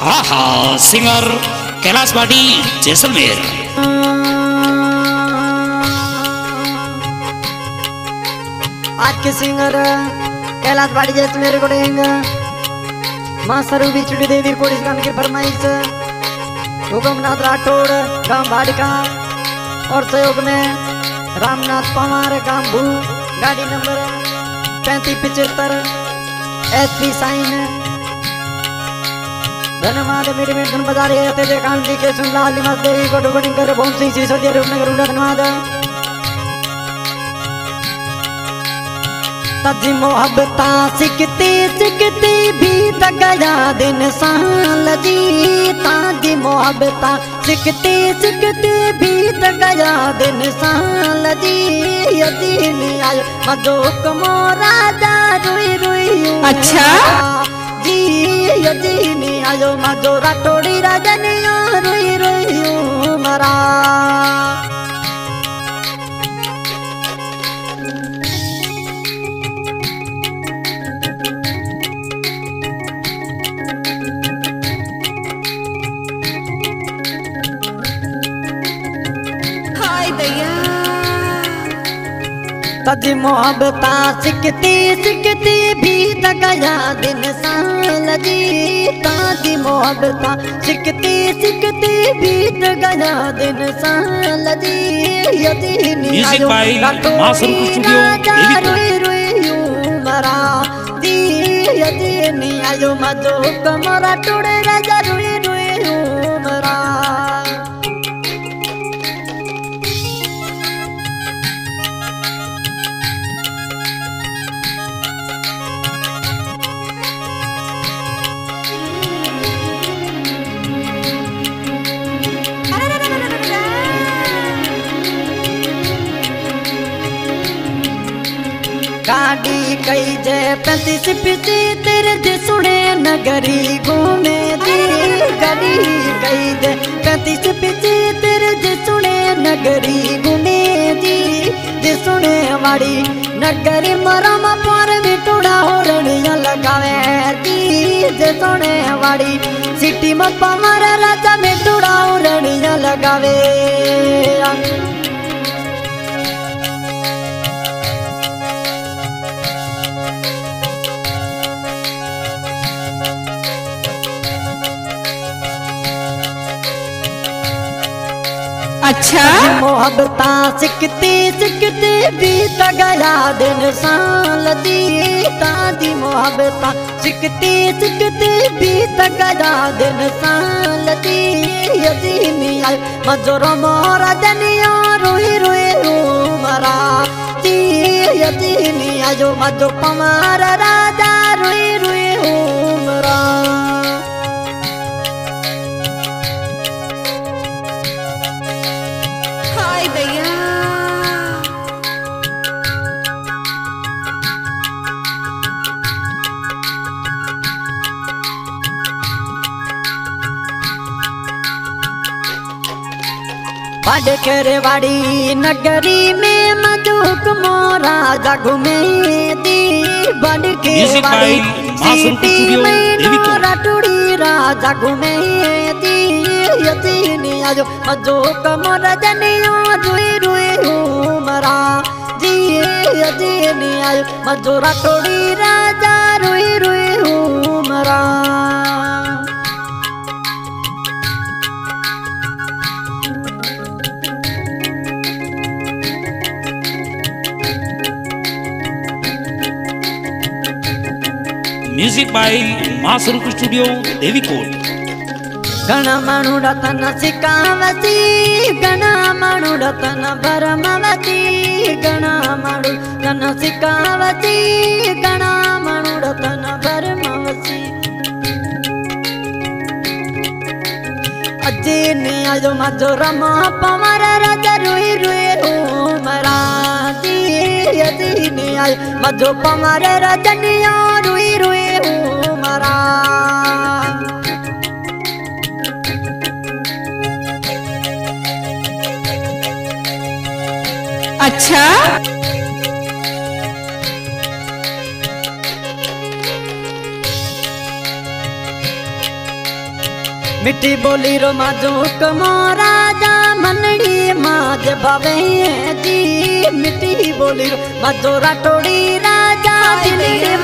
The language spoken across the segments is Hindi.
आहा सिंगर, कैलाश बाटी जैसलमेर। आज के सिंगर, कैलाश बाड़ी जैसे मेरे को देंगे। माँ सरूबी चुटी देवी को इस गाने की फरमाइश। हुकमनाथ राठौड़ गाँव भाड़का और सहयोग में रामनाथ पवार गाँव भू गाड़ी नंबर पैंतीस पिछहत्तर एस पी साइन। धन्यवाद मेरे में धन बजा रहे थे कांति के सुन लाल निवास देवी को डुबनिंग कर भोम सिंह सिसोदिया रूपनगर उंडा धन्यवाद। तज मोहब्बता सिकती सिकती भी त गया दिन साल जी। ताज मोहब्बता सिकती सिकती भी त गया दिन साल जी। यदीन आयो मधो कमो राजा रुई रुई अच्छा? जी यदीन आयो मधो राठोड़ी राजनियो रुई रुई मरा। हाय दैया। मोहब्बता, सिकती सिकती भी त दिन साल जी। मोहब्बता सिकती सिकती बीत गया दिन साल जी यदीन Music by Master Studio, David. रोई रोई यूँ मरा दी यदीन आयो मधु कमरा टुड़े राजा ज़रूरी रुई यूँ मरा गाड़ी कई जे पैंतीस पिछी तेरे जे सुने नगरी घूमे दी गाड़ी कई जे पैंतीस पिछी तेरे जे सुने नगरी घूमे दी जे सुने वाड़ी नगरी मरम पर भी टूड़ा हो रड़िया लगावे दी जे सुने वाड़ी सिटी में पमर राजा में टूड़ा हो रड़िया लगावे अच्छा? मोहब्बता सिकती सिकती बीत गया दिन साल दी। ताजी मोहब्बता सिकती सिकती बीत गया दिन साल दी। मजोर मोरा दनिया रोई रोई रो मरा दी यदीन आयो मजो पमार राजा रोई रोई हो मरा बड़ करे वाड़ी नगरी में मधुक मोरा जग में दी वाड़ी सिटी में। नोरा टूड़ी राजा घूमे दी यतीन आजो मधुक मोरा जनियो रुई रुई हूँ मरा जी यतीन आजो मधुरा टूड़ी राजा रुई रुई हूँ म्यूज़िक बाय माँ स्वरूप स्टूडियो देवीकोट घणा माण्हू रतन सिकावती घणा माण्हू रतन भरमवती घणा माण्हू रतन सिकावती घणा माण्हू रतन भरमवती। अजे ने आयो माजो रमा पमर राज रुई रुई हो मरा दी अजे ने आयो माजो पमर रजनिया रुई रुई अच्छा? मिठी बोली रो माजो कमो राजा मनड़ी माज बाबे जी। मिठी बोली रो माजो राटोड़ी राजा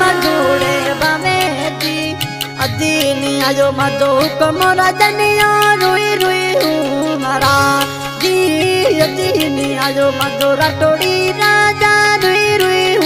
मजोड़े बाबे जी अजी नी आयो माजो कमो राजा नियो रुई रुई हूँ मारा जी अजी नी आयो माजो राटोड़ी राजा रुई रुई हूँ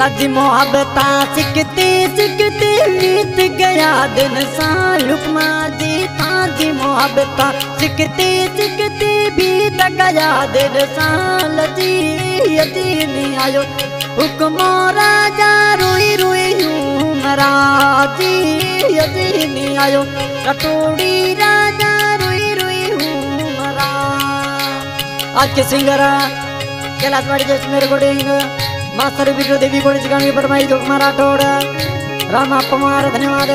तज मोहब्बत सिकती सिकती बीत गया दिन सालुकमा जी ताजी मोहब्बत सिकती सिकती बीत गया दिन साल जी नहीं आयो, हुक्मो राजा रोई रोई मरा। जी यदि नहीं आयो कटोरी राजा रोई रोई आज के सिंगर कैलाश मेरे कोडिंग मास्टर विष्णु देवी कोड़ी चिकानी परमाई जो कुमार राठौड़ रामा पवार धन्यवाद।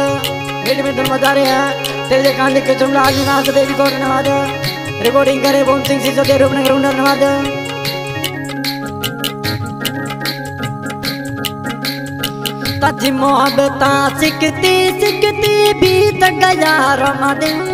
मेरे में धुन बजा रहे हैं। तेरे कांड के जुमला आज नाथ देवी को धन्यवाद। रिकॉर्डिंग करे, बोम सिंह, सिसो दे रूपनगर धन्यवाद। तज मोहब्बत, सिकती सिकती, बीत गया रमदिन